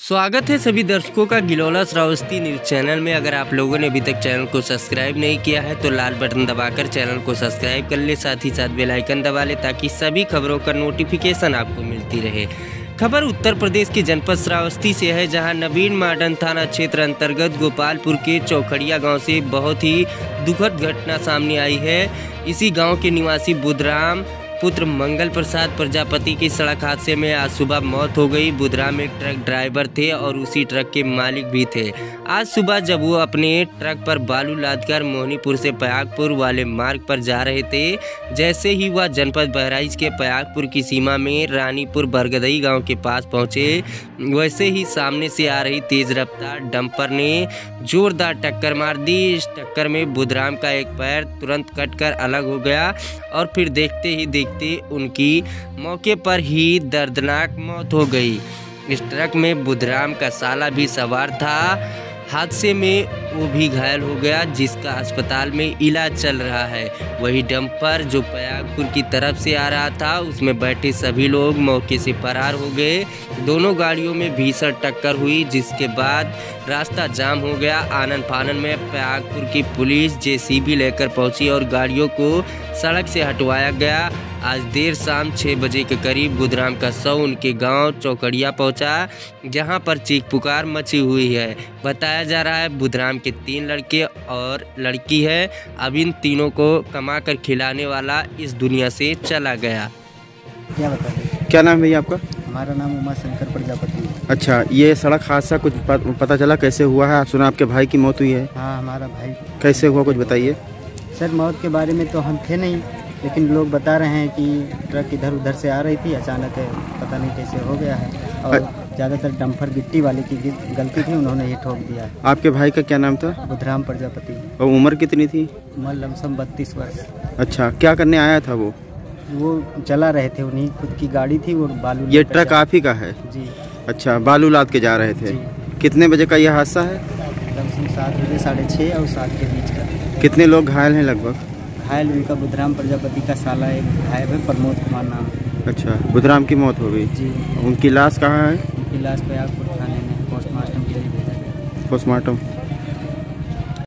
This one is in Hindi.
स्वागत है सभी दर्शकों का गिलोला श्रावस्ती न्यूज़ चैनल में। अगर आप लोगों ने अभी तक चैनल को सब्सक्राइब नहीं किया है तो लाल बटन दबाकर चैनल को सब्सक्राइब कर ले, साथ ही साथ बेल आइकन दबा ले, ताकि सभी खबरों का नोटिफिकेशन आपको मिलती रहे। खबर उत्तर प्रदेश के जनपद श्रावस्ती से है, जहाँ नवीन मॉडर्न थाना क्षेत्र अंतर्गत गोपालपुर के चौखड़िया गाँव से बहुत ही दुखद घटना सामने आई है। इसी गाँव के निवासी बुधराम पुत्र मंगल प्रसाद प्रजापति की सड़क हादसे में आज सुबह मौत हो गई। बुधराम एक ट्रक ड्राइवर थे और उसी ट्रक के मालिक भी थे। आज सुबह जब वो अपने ट्रक पर बालू लादकर मोहनीपुर से पयागपुर वाले मार्ग पर जा रहे थे, जैसे ही वह जनपद बहराइच के पयागपुर की सीमा में रानीपुर बरगदई गाँव के पास पहुँचे, वैसे ही सामने से आ रही तेज रफ्तार डंपर ने जोरदार टक्कर मार दी। इस टक्कर में बुधराम का एक पैर तुरंत कटकर अलग हो गया और फिर देखते ही देखते उनकी मौके पर ही दर्दनाक मौत हो गई। इस ट्रक में बुधराम का साला भी सवार था। हादसे में वो भी घायल हो गया, जिसका अस्पताल में इलाज चल रहा है। वही डंपर जो पयागपुर की तरफ़ से आ रहा था, उसमें बैठे सभी लोग मौके से फरार हो गए। दोनों गाड़ियों में भीषण टक्कर हुई, जिसके बाद रास्ता जाम हो गया। आनंद फानन में पयागपुर की पुलिस जेसीबी लेकर पहुँची और गाड़ियों को सड़क से हटवाया गया। आज देर शाम छः बजे के करीब बुधराम का शव उनके गाँव चौकड़िया पहुँचा जहाँ पर चीख पुकार मची हुई है। बताया जा रहा है बुधराम के तीन लड़के और लड़की है। अब इन तीनों को कमा कर खिलाने वाला इस दुनिया से चला गया। क्या बता क्या नाम है भैया आपका? हमारा नाम उमा शंकर प्रजापति है। अच्छा ये सड़क हादसा कुछ पता चला कैसे हुआ है? आप सुना आपके भाई की मौत हुई है। हाँ हमारा भाई। कैसे हुआ कुछ बताइए। सर मौत के बारे में तो हम थे नहीं। लेकिन लोग बता रहे हैं कि ट्रक इधर उधर से आ रही थी अचानक पता नहीं कैसे हो गया है। और ज़्यादातर डंफर गिट्टी वाले की गलती थी उन्होंने ही ठोक दिया है। आपके भाई का क्या नाम था? बुधराम प्रजापति। और उम्र कितनी थी? उम्र लमसम बत्तीस वर्ष। अच्छा क्या करने आया था वो? वो चला रहे थे उन्हीं खुद की गाड़ी थी वो बालू ये ट्रक आप ही का है? जी। अच्छा बालू लाद के जा रहे थे। कितने बजे का यह हादसा है? लमसम सात बजे साढ़े छः और सात के बीच का। कितने लोग घायल हैं लगभग? घायल हुई का बुधराम प्रजापति का साला एक घायल है प्रमोद कुमार नाम। अच्छा बुधराम की मौत हो गई? जी। उनकी लाश कहाँ है? उनकी लाश प्रयागपुर थाने में पोस्टमार्टम के लिए भेजा गया। पोस्टमार्टम।